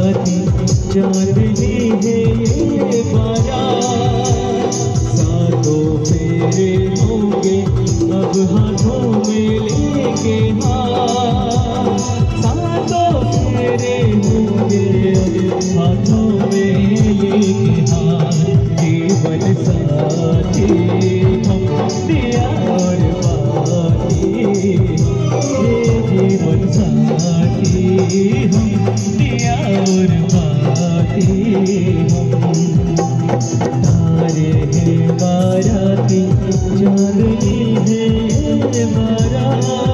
जाती चांदनी है ये सातों फेरे होंगे, अब हाथों में लेके हार सातों फेरे होंगे, अब हाथों में लेके और तारे हैं बाराती चांदनी है बारात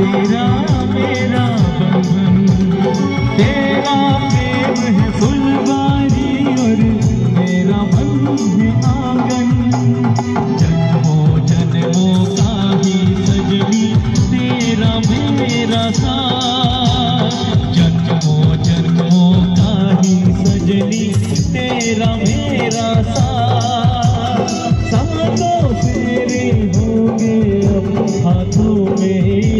तेरा मेरा बंधन तेरा प्रेम है फुलबारी और मेरा मन है आँगन। जन्मों जन्मों का ही सजनी, तेरा मेरा साथ। जन्मों जन्मों का ही सजनी, तेरा मेरा साथ। सातों फेरे होंगे अब हाथों में